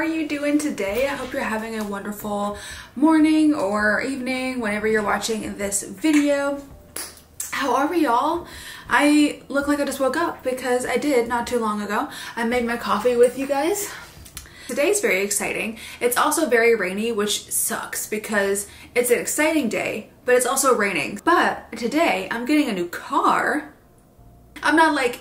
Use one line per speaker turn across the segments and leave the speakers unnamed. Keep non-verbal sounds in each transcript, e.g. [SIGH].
are you doing today? I hope you're having a wonderful morning or evening whenever you're watching this video. How are we y'all? I look like I just woke up because I did not too long ago. I made my coffee with you guys. Today's very exciting. It's also very rainy, which sucks because it's an exciting day, but it's also raining. But today I'm getting a new car. I'm not like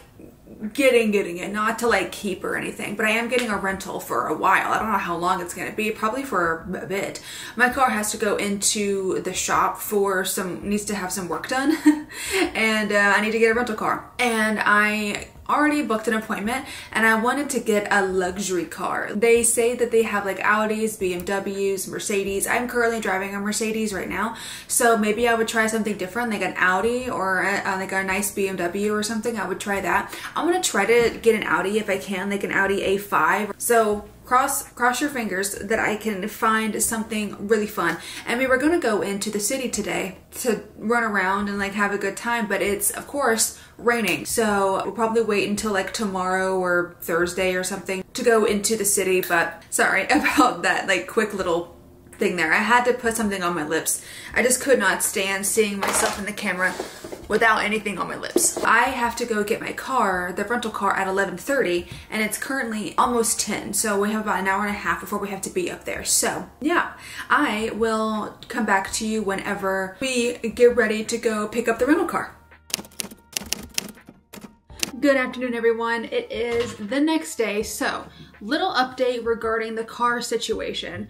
getting getting it not to like keep or anything but i am getting a rental for a while. I don't know how long it's going to be probably for a bit. My car has to go into the shop for some needs to have some work done [LAUGHS] and uh, i need to get a rental car. And i already booked an appointment and I wanted to get a luxury car. They say that they have like Audis, BMWs, Mercedes. I'm currently driving a Mercedes right now, so maybe I would try something different like an Audi or a, uh, like a nice BMW or something. I would try that. I'm gonna try to get an Audi if I can, like an Audi A5. So cross cross your fingers that I can find something really fun. And we were gonna go into the city today to run around and like have a good time, but it's of course raining. So we'll probably wait until like tomorrow or Thursday or something to go into the city. But sorry [LAUGHS] about that like quick little thing there. I had to put something on my lips. I just could not stand seeing myself in the camera without anything on my lips. I have to go get my car, the rental car at 11.30 and it's currently almost 10. So we have about an hour and a half before we have to be up there. So yeah, I will come back to you whenever we get ready to go pick up the rental car. Good afternoon, everyone. It is the next day. So, little update regarding the car situation.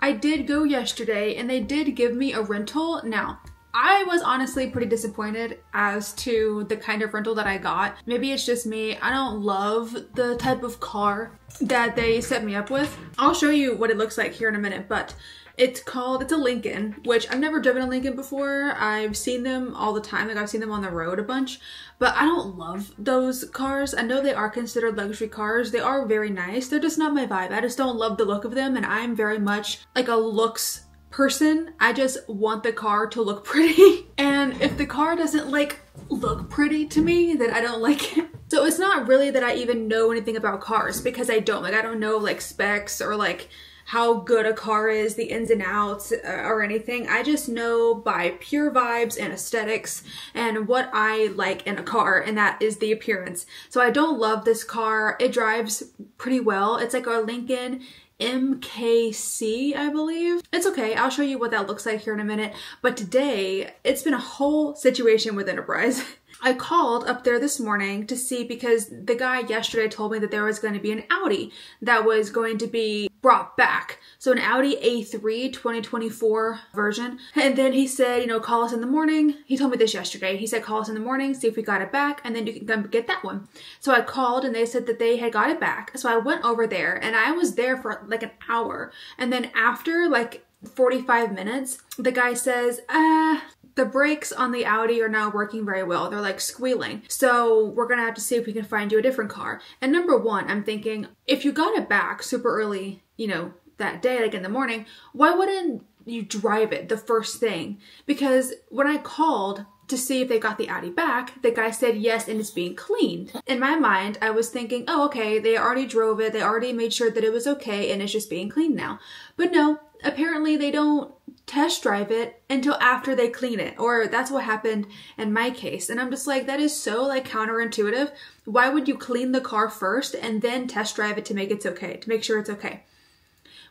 I did go yesterday and they did give me a rental. Now, I was honestly pretty disappointed as to the kind of rental that I got. Maybe it's just me. I don't love the type of car that they set me up with. I'll show you what it looks like here in a minute, but it's called, it's a Lincoln, which I've never driven a Lincoln before. I've seen them all the time, like I've seen them on the road a bunch, but I don't love those cars. I know they are considered luxury cars. They are very nice. They're just not my vibe. I just don't love the look of them and I'm very much like a looks person. I just want the car to look [LAUGHS] pretty. And if the car doesn't like look pretty to me, then I don't like it. So it's not really that I even know anything about cars because I don't. Like I don't know like specs or like how good a car is, the ins and outs, uh, or anything. I just know by pure vibes and aesthetics and what I like in a car, and that is the appearance. So I don't love this car. It drives pretty well. It's like a Lincoln MKC, I believe. It's okay, I'll show you what that looks like here in a minute. But today, it's been a whole situation with Enterprise. [LAUGHS] I called up there this morning to see because the guy yesterday told me that there was going to be an Audi that was going to be brought back. So an Audi A3 2024 version. And then he said, you know, call us in the morning. He told me this yesterday. He said, call us in the morning, see if we got it back, and then you can come get that one. So I called and they said that they had got it back. So I went over there and I was there for like an hour. And then after like 45 minutes, the guy says, uh, the brakes on the Audi are not working very well. They're like squealing. So we're gonna have to see if we can find you a different car. And number one, I'm thinking, if you got it back super early, you know, that day, like in the morning, why wouldn't you drive it the first thing? Because when I called, to see if they got the Audi back, the guy said yes and it's being cleaned. In my mind, I was thinking, oh, okay, they already drove it, they already made sure that it was okay and it's just being cleaned now. But no, apparently they don't test drive it until after they clean it or that's what happened in my case. And i'm just like that is so like counterintuitive. Why would you clean the car first and then test drive it to make it's okay to make sure it's okay?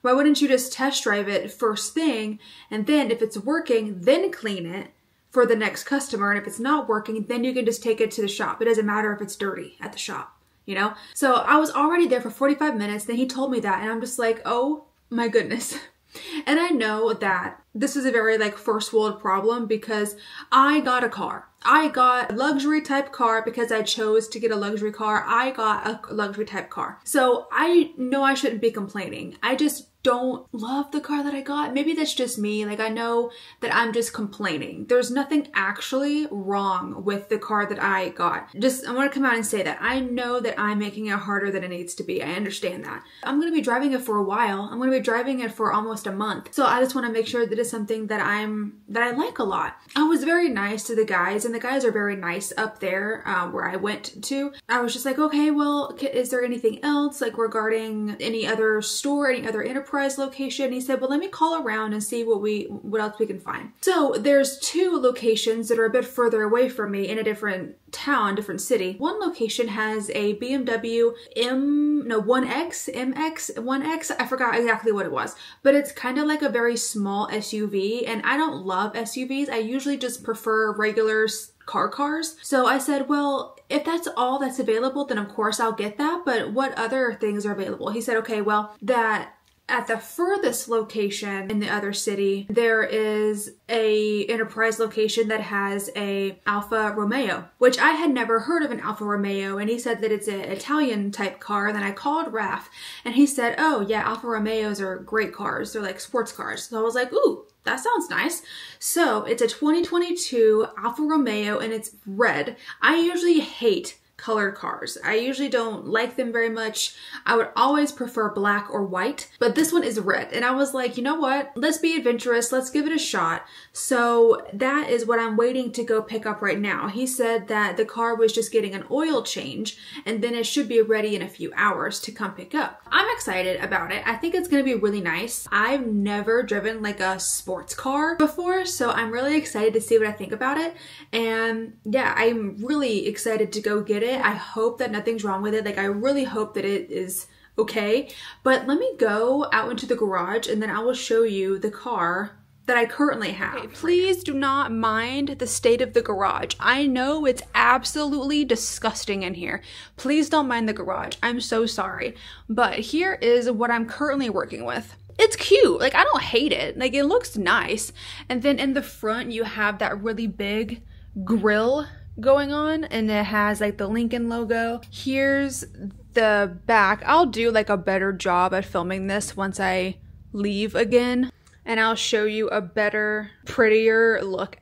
Why wouldn't you just test drive it first thing and then if it's working then clean it for the next customer? And if it's not working then you can just take it to the shop. It doesn't matter if it's dirty at the shop you know? So i was already there for 45 minutes then he told me that and i'm just like oh my goodness [LAUGHS] And I know that this is a very like first world problem because I got a car. I got a luxury type car because I chose to get a luxury car. I got a luxury type car. So I know I shouldn't be complaining. I just don't love the car that I got. Maybe that's just me. Like I know that I'm just complaining. There's nothing actually wrong with the car that I got. Just I want to come out and say that. I know that I'm making it harder than it needs to be. I understand that. I'm going to be driving it for a while. I'm going to be driving it for almost a month. So I just want to make sure that it's something that I'm that I like a lot. I was very nice to the guys and the guys are very nice up there uh, where I went to. I was just like, "Okay, well, is there anything else like regarding any other store, any other enterprise location?" He said, "Well, let me call around and see what we what else we can find." So, there's two locations that are a bit further away from me in a different town, different city. One location has a BMW M, no, 1X, MX, 1X, I forgot exactly what it was, but it's kind of like a very small SUV and I don't love SUVs. I usually just prefer regular car cars. So I said, well, if that's all that's available, then of course I'll get that. But what other things are available? He said, okay, well, that at the furthest location in the other city, there is a enterprise location that has a Alfa Romeo, which I had never heard of an Alfa Romeo. And he said that it's an Italian type car. And then I called Raf and he said, oh yeah, Alfa Romeos are great cars. They're like sports cars. So I was like, ooh, that sounds nice. So it's a 2022 Alfa Romeo and it's red. I usually hate colored cars. I usually don't like them very much. I would always prefer black or white, but this one is red. And I was like, you know what? Let's be adventurous. Let's give it a shot. So that is what I'm waiting to go pick up right now. He said that the car was just getting an oil change and then it should be ready in a few hours to come pick up. I'm excited about it. I think it's going to be really nice. I've never driven like a sports car before, so I'm really excited to see what I think about it. And yeah, I'm really excited to go get it it. I hope that nothing's wrong with it. Like, I really hope that it is okay. But let me go out into the garage and then I will show you the car that I currently have. Okay, please do not mind the state of the garage. I know it's absolutely disgusting in here. Please don't mind the garage. I'm so sorry. But here is what I'm currently working with. It's cute. Like, I don't hate it. Like, it looks nice. And then in the front, you have that really big grill going on and it has like the Lincoln logo. Here's the back. I'll do like a better job at filming this once I leave again and I'll show you a better, prettier look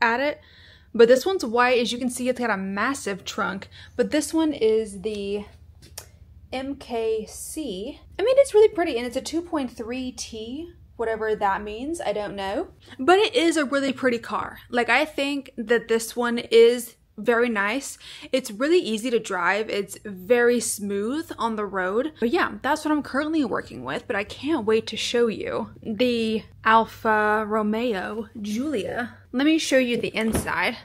at it. But this one's white. As you can see, it's got a massive trunk. But this one is the MKC. I mean, it's really pretty and it's a 2.3T whatever that means. I don't know. But it is a really pretty car. Like, I think that this one is very nice. It's really easy to drive. It's very smooth on the road. But yeah, that's what I'm currently working with, but I can't wait to show you the Alfa Romeo Giulia. Let me show you the inside.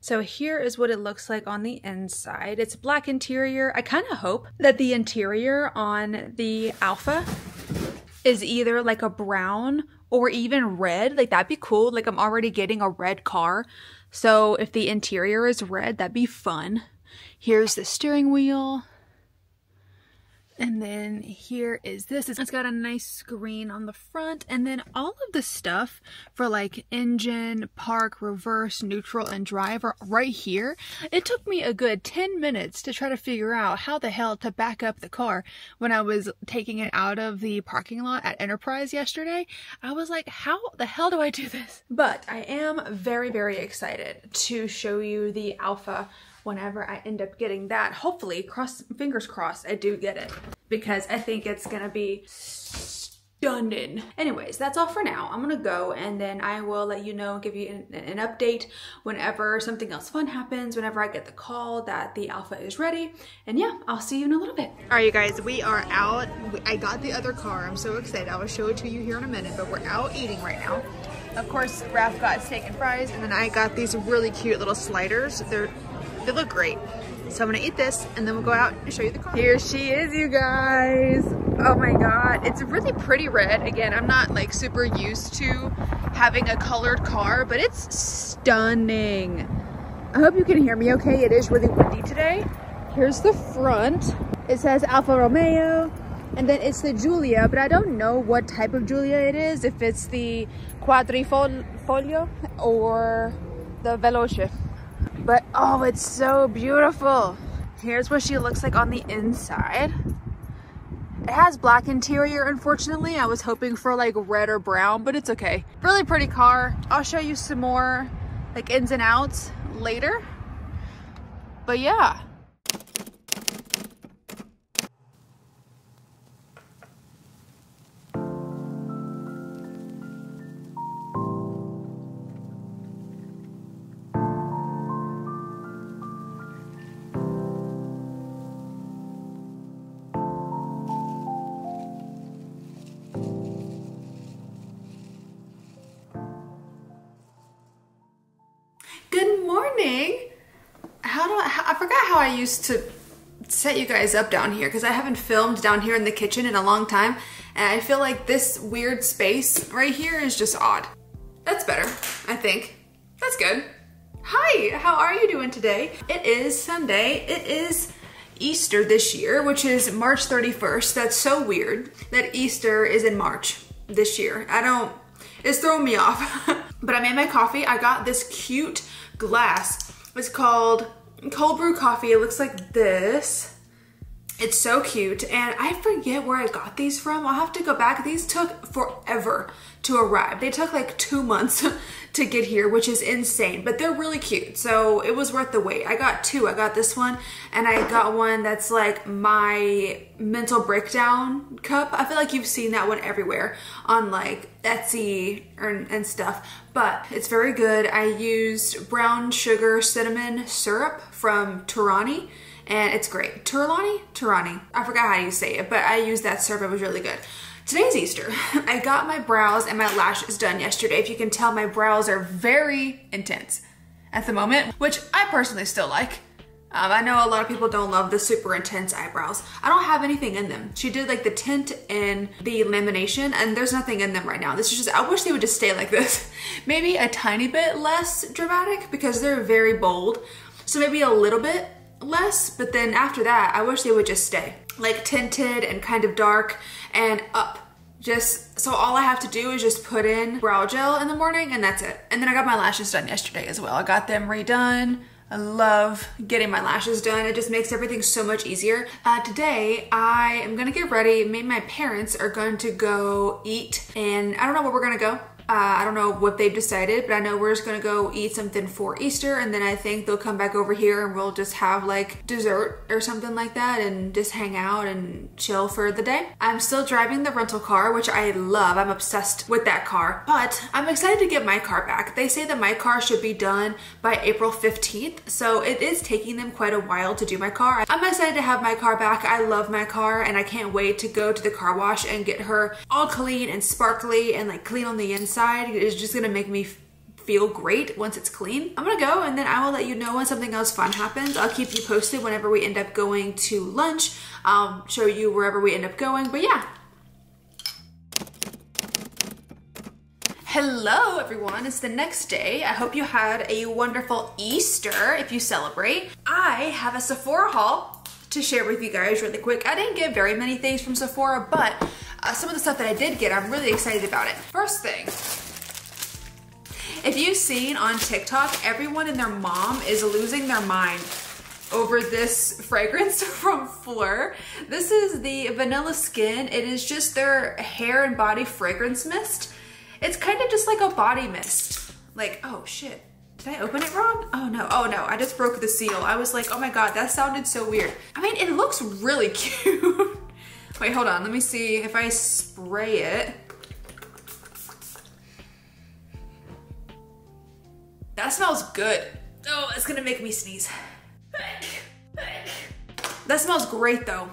So here is what it looks like on the inside. It's black interior. I kind of hope that the interior on the Alfa is either like a brown or even red. Like that'd be cool. Like I'm already getting a red car. So if the interior is red, that'd be fun. Here's the steering wheel. And then here is this. It's got a nice screen on the front. And then all of the stuff for like engine, park, reverse, neutral, and drive are right here. It took me a good 10 minutes to try to figure out how the hell to back up the car when I was taking it out of the parking lot at Enterprise yesterday. I was like, how the hell do I do this? But I am very, very excited to show you the Alfa whenever I end up getting that. Hopefully, cross fingers crossed, I do get it because I think it's gonna be stunning. Anyways, that's all for now. I'm gonna go and then I will let you know, give you an, an, update whenever something else fun happens, whenever I get the call that the Alfa is ready. And yeah, I'll see you in a little bit. All right, you guys, we are out. I got the other car. I'm so excited. I will show it to you here in a minute, but we're out eating right now. Of course, Raf got steak and fries, and then I got these really cute little sliders. They're they look great. So I'm gonna eat this and then we'll go out and show you the car. Here she is, you guys. Oh my God, it's a really pretty red. Again, I'm not like super used to having a colored car, but it's stunning. I hope you can hear me okay. It is really windy today. Here's the front. It says Alfa Romeo and then it's the Giulia, but I don't know what type of Giulia it is, if it's the Quadrifoglio or the Veloce. But oh, it's so beautiful. Here's what she looks like on the inside. It has black interior, unfortunately. I was hoping for like red or brown, but it's okay. Really pretty car. I'll show you some more like ins and outs later. But yeah. Morning. How do I, I forgot how I used to set you guys up down here because I haven't filmed down here in the kitchen in a long time and I feel like this weird space right here is just odd. That's better, I think. That's good. Hi, how are you doing today? It is Sunday. It is Easter this year, which is March 31st. That's so weird that Easter is in March this year. I don't, it's throwing me off. [LAUGHS] but I made my coffee. I got this cute glass. It's called cold brew coffee. It looks like this. It's so cute and I forget where I got these from. I'll have to go back. These took forever to arrive. They took like two months [LAUGHS] to get here, which is insane, but they're really cute. So it was worth the wait. I got two. I got this one and I got one that's like my mental breakdown cup. I feel like you've seen that one everywhere on like Etsy and stuff, but it's very good. I used brown sugar cinnamon syrup from Torani and it's great. Turlani? Turani. I forgot how you say it, but I used that syrup. It was really good. Today's Easter. [LAUGHS] I got my brows and my lashes done yesterday. If you can tell, my brows are very intense at the moment, which I personally still like. Um, I know a lot of people don't love the super intense eyebrows. I don't have anything in them. She did like the tint and the lamination and there's nothing in them right now. This is just, I wish they would just stay like this. [LAUGHS] maybe a tiny bit less dramatic because they're very bold. So maybe a little bit less, but then after that, I wish they would just stay. Like tinted and kind of dark and up. Just, so all I have to do is just put in brow gel in the morning and that's it. And then I got my lashes done yesterday as well. I got them redone. I love getting my lashes done. It just makes everything so much easier. Uh, today, I am gonna get ready. Me and my parents are going to go eat and I don't know where we're gonna go. Uh, I don't know what they've decided, but I know we're just gonna go eat something for Easter and then I think they'll come back over here and we'll just have like dessert or something like that and just hang out and chill for the day. I'm still driving the rental car, which I love. I'm obsessed with that car, but I'm excited to get my car back. They say that my car should be done by April 15th, so it is taking them quite a while to do my car. I'm excited to have my car back. I love my car and I can't wait to go to the car wash and get her all clean and sparkly and like clean on the inside inside is just gonna make me feel great once it's clean. I'm gonna go and then I will let you know when something else fun happens. I'll keep you posted whenever we end up going to lunch. I'll show you wherever we end up going, but yeah. Hello everyone, it's the next day. I hope you had a wonderful Easter if you celebrate. I have a Sephora haul to share with you guys really quick. I didn't get very many things from Sephora, but uh, some of the stuff that I did get, I'm really excited about it. First thing, if you've seen on TikTok, everyone and their mom is losing their mind over this [LAUGHS] fragrance from Phlur. This is the Vanilla Skin. It is just their hair and body fragrance mist. It's kind of just like a body mist. Like, oh shit. Did I open it wrong? Oh no, oh no, I just broke the seal. I was like, oh my god, that sounded so weird. I mean, it looks really [LAUGHS] cute. Wait, hold on. Let me see if I spray it. That smells good. Oh, it's gonna make me sneeze. That smells great though.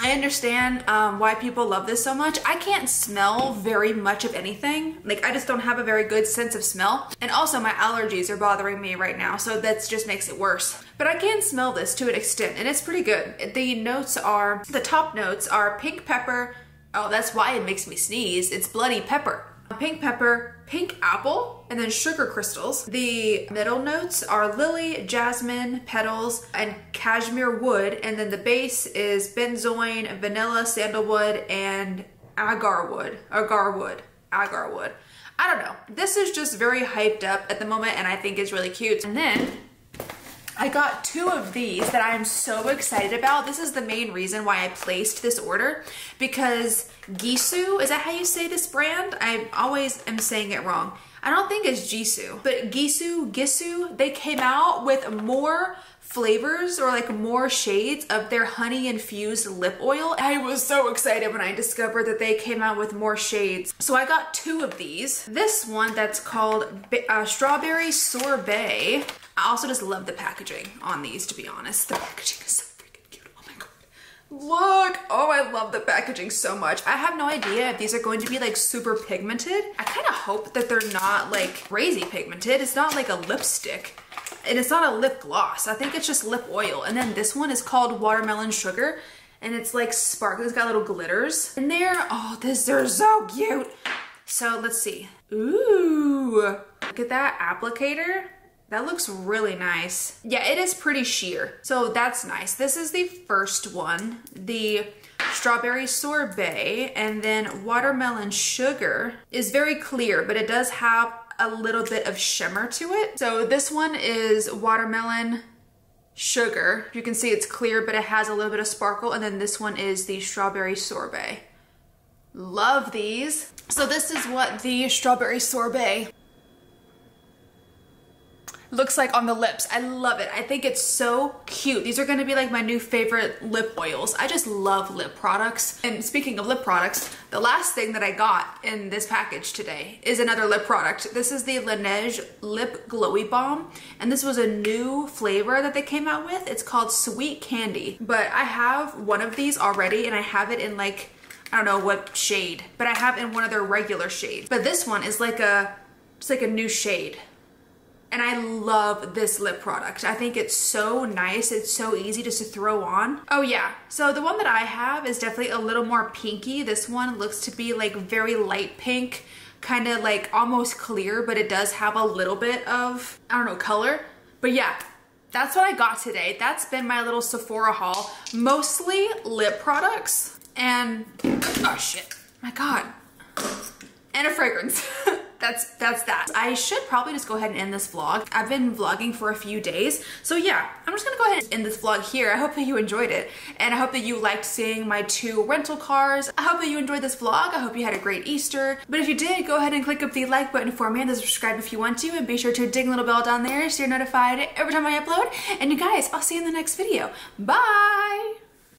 I understand um, why people love this so much. I can't smell very much of anything. Like I just don't have a very good sense of smell. And also my allergies are bothering me right now, so that just makes it worse. But I can smell this to an extent and it's pretty good. The notes are, the top notes are pink pepper. Oh, that's why it makes me sneeze. It's bloody pepper pink pepper, pink apple, and then sugar crystals. The middle notes are lily, jasmine, petals, and cashmere wood. And then the base is benzoin, vanilla, sandalwood, and agar wood, agar wood, agar wood. I don't know. This is just very hyped up at the moment and I think it's really cute. And then I got two of these that I'm so excited about. This is the main reason why I placed this order because Gisou, is that how you say this brand? I always am saying it wrong. I don't think it's Jisoo, but Gisou, Gisou, they came out with more flavors or like more shades of their honey infused lip oil. I was so excited when I discovered that they came out with more shades. So I got two of these. This one that's called uh, Strawberry Sorbet. I also just love the packaging on these to be honest. The packaging is so freaking cute. Oh my god. Look! Oh, I love the packaging so much. I have no idea if these are going to be like super pigmented. I kind of hope that they're not like crazy pigmented. It's not like a lipstick and it's not a lip gloss. I think it's just lip oil. And then this one is called Watermelon Sugar and it's like sparkly. It's got little glitters in there. Oh, this are so cute. So let's see. Ooh, look at that applicator. That looks really nice. Yeah, it is pretty sheer. So that's nice. This is the first one, the strawberry sorbet, and then watermelon sugar is very clear, but it does have a little bit of shimmer to it. So this one is watermelon sugar. You can see it's clear, but it has a little bit of sparkle. And then this one is the strawberry sorbet. Love these. So this is what the strawberry sorbet looks like on the lips. I love it. I think it's so cute. These are gonna be like my new favorite lip oils. I just love lip products. And speaking of lip products, the last thing that I got in this package today is another lip product. This is the Laneige Lip Glowy Balm. And this was a new flavor that they came out with. It's called Sweet Candy. But I have one of these already and I have it in like, I don't know what shade, but I have in one of their regular shades. But this one is like a, it's like a new shade and I love this lip product. I think it's so nice. It's so easy just to throw on. Oh yeah, so the one that I have is definitely a little more pinky. This one looks to be like very light pink, kind of like almost clear, but it does have a little bit of, I don't know, color. But yeah, that's what I got today. That's been my little Sephora haul. Mostly lip products and, oh shit, my God. And a fragrance. [LAUGHS] that's that's that. I should probably just go ahead and end this vlog. I've been vlogging for a few days. So yeah, I'm just gonna go ahead and end this vlog here. I hope that you enjoyed it. And I hope that you liked seeing my two rental cars. I hope that you enjoyed this vlog. I hope you had a great Easter. But if you did, go ahead and click up the like button for me and subscribe if you want to. And be sure to ding little bell down there so you're notified every time I upload. And you guys, I'll see you in the next video. Bye!